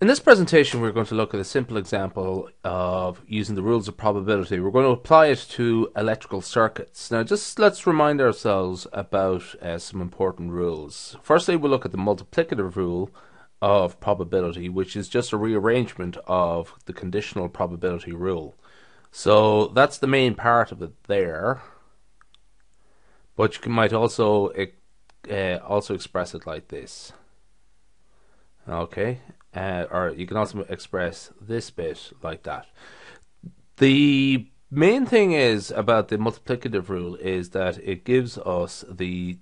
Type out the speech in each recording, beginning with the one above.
In this presentation, we're going to look at a simple example of using the rules of probability. We're going to apply it to electrical circuits. Now, just let's remind ourselves about uh, some important rules. Firstly, we'll look at the multiplicative rule of probability, which is just a rearrangement of the conditional probability rule. So that's the main part of it there. But you might also uh, also express it like this. Okay, uh, or you can also express this bit like that. The main thing is about the multiplicative rule is that it gives us the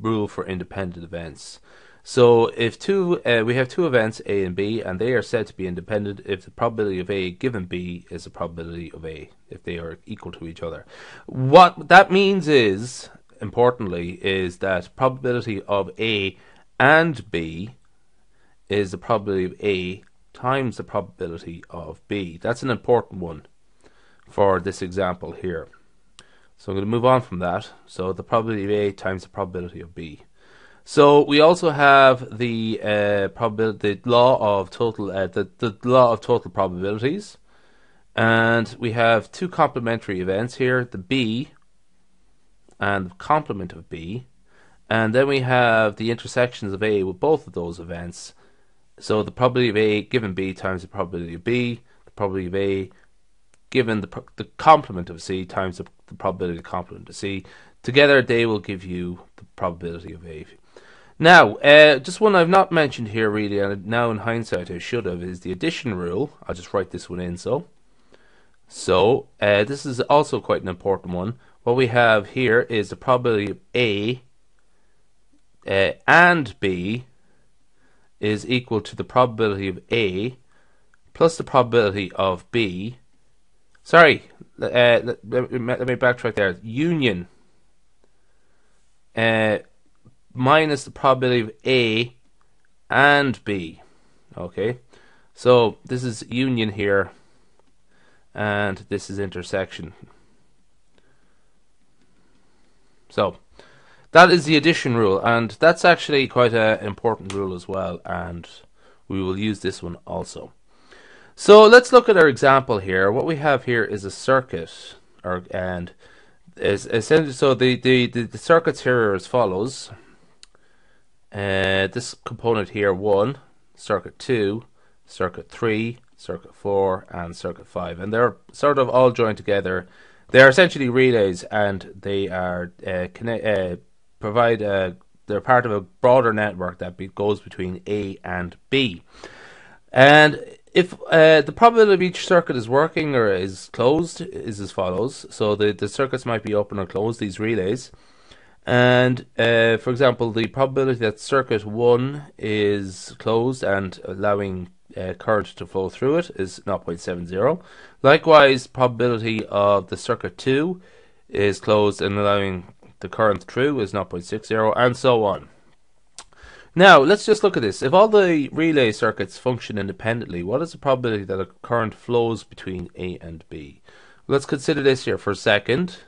rule for independent events. So if two, uh, we have two events A and B, and they are said to be independent if the probability of A given B is the probability of A, if they are equal to each other. What that means is, importantly, is that probability of A and B is the probability of A times the probability of B. That's an important one for this example here. So I'm going to move on from that. So the probability of A times the probability of B. So we also have the uh, probability, the law of total, uh, the, the law of total probabilities, and we have two complementary events here: the B and the complement of B, and then we have the intersections of A with both of those events, so the probability of A given B times the probability of B, the probability of A given the the complement of C times the, the probability of the complement of C. Together they will give you the probability of A. Now, uh, just one I've not mentioned here really, and now in hindsight I should have, is the addition rule. I'll just write this one in so. So, uh, this is also quite an important one. What we have here is the probability of A uh, and B is equal to the probability of A plus the probability of B. Sorry, uh, let, let, me backtrack there. Union uh, minus the probability of A and B. Okay, so this is union here, and this is intersection. So that is the addition rule, and that's actually quite an important rule as well, and we will use this one also. So let's look at our example here. What we have here is a circuit, or and is essentially so the, the, the, the circuits here are as follows. Uh, this component here one, circuit two, circuit three, circuit four, and circuit five, and they're sort of all joined together. They are essentially relays, and they are uh, connect, uh, provide a they're part of a broader network that be, goes between A and B. And if uh, the probability of each circuit is working or is closed is as follows. So the, the circuits might be open or closed, these relays. And uh, for example, the probability that circuit 1 is closed and allowing uh, current to flow through it is 0.70. Likewise, probability of the circuit 2 is closed and allowing the current through is 0.60, and so on. Now, let's just look at this. If all the relay circuits function independently, what is the probability that a current flows between A and B? Let's consider this here for a second.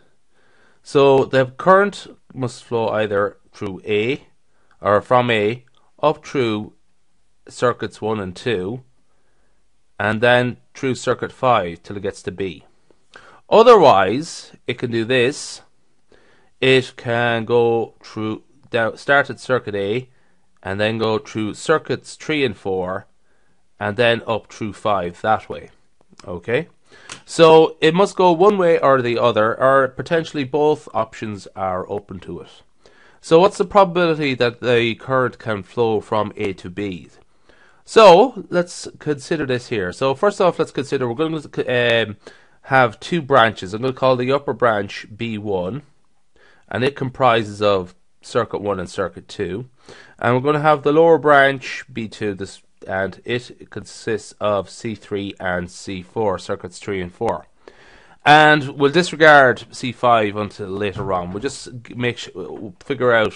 So the current must flow either through A or from A up through circuits 1 and 2 and then through circuit 5 till it gets to B. Otherwise, it can do this it can go through start at circuit A and then go through circuits 3 and 4 and then up through 5 that way. Okay? So it must go one way or the other, or potentially both options are open to it. So what's the probability that the current can flow from A to B? So let's consider this here. So first off, let's consider we're going to um, have two branches. I'm going to call the upper branch B1 and it comprises of circuit 1 and circuit 2 and we're going to have the lower branch B2 this and it consists of C3 and C4 circuits 3 and 4 and we'll disregard C5 until later on. We'll just make sure, figure out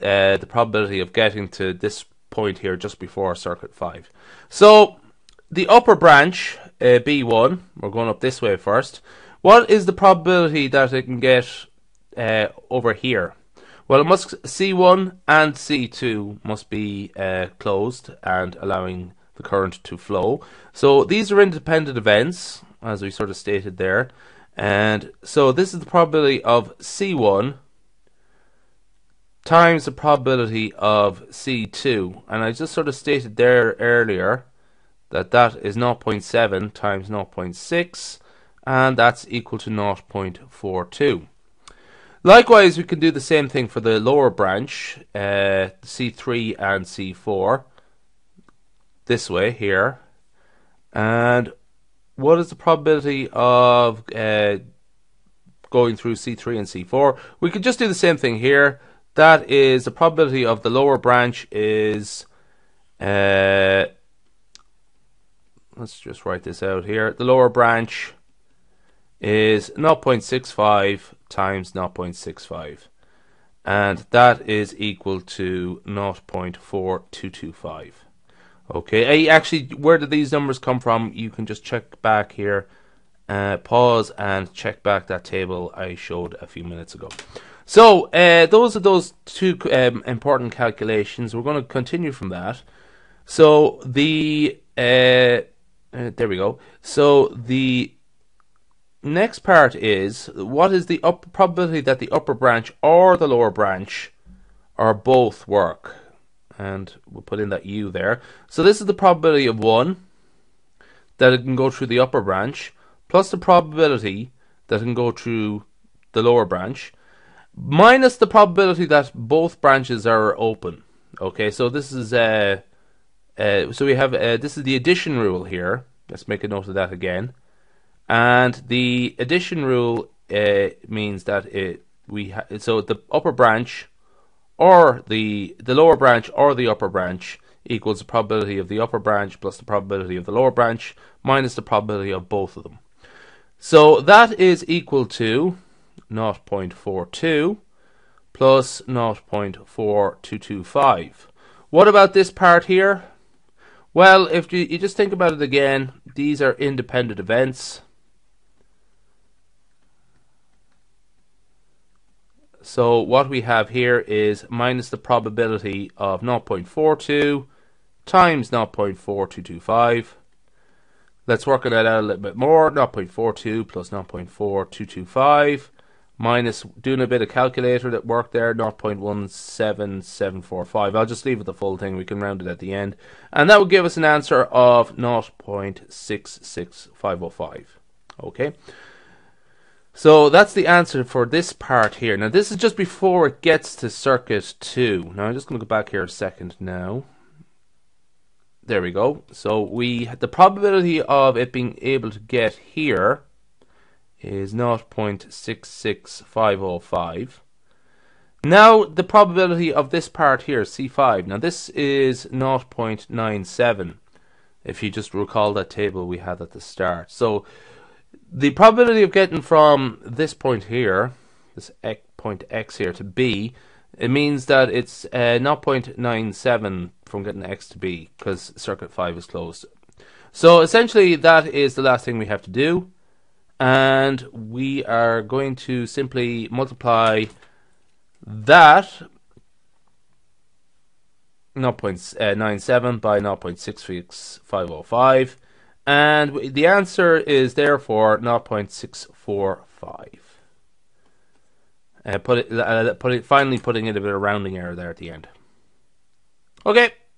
uh, the probability of getting to this point here just before circuit 5 so the upper branch uh, B1 we're going up this way first. What is the probability that it can get uh, over here? Well, it must C1 and C2 must be uh, closed and allowing the current to flow. So these are independent events, as we sort of stated there. And so this is the probability of C1 times the probability of C2. And I just sort of stated there earlier that that is 0.7 times 0.6 and that's equal to 0.42. Likewise, we can do the same thing for the lower branch, uh, C3 and C4, this way here. And what is the probability of uh, going through C3 and C4? We could just do the same thing here. That is the probability of the lower branch is. Uh, let's just write this out here. The lower branch is 0.65 times 0.65 and that is equal to 0.4225 okay actually where did these numbers come from? You can just check back here. Uh, pause and check back that table I showed a few minutes ago. So uh, those are those two um, important calculations. We're going to continue from that. So the uh, uh there we go. So the next part is what is the up probability that the upper branch or the lower branch or both work? And we'll put in that u there. So this is the probability of 1 that it can go through the upper branch plus the probability that it can go through the lower branch minus the probability that both branches are open. Okay so this is uh, uh so we have uh, this is the addition rule here. Let's make a note of that again and the addition rule uh, means that it we ha- so the upper branch or the the lower branch or the upper branch equals the probability of the upper branch plus the probability of the lower branch minus the probability of both of them. So that is equal to 0.42 plus 0.4225. What about this part here? Well, if you, you just think about it again, these are independent events. So what we have here is minus the probability of 0.42 times 0.4225. Let's work it out a little bit more. 0.42 plus 0.4225 minus doing a bit of calculator that worked there 0.17745 I'll just leave it the full thing. We can round it at the end. And that would give us an answer of 0.66505 okay so that's the answer for this part here. Now this is just before it gets to circuit 2. Now I'm just going to go back here a second now. There we go. So we the probability of it being able to get here is not 0.66505. Now the probability of this part here, C5. Now this is not 0.97 if you just recall that table we had at the start. So the probability of getting from this point here, this point x here to b, it means that it's uh, 0.97 from getting x to b because circuit 5 is closed. So essentially that is the last thing we have to do and we are going to simply multiply that 0.97 by 0.66505 and the answer is therefore 0.645. Uh, put it, uh, put it, finally putting in a bit of rounding error there at the end. Okay.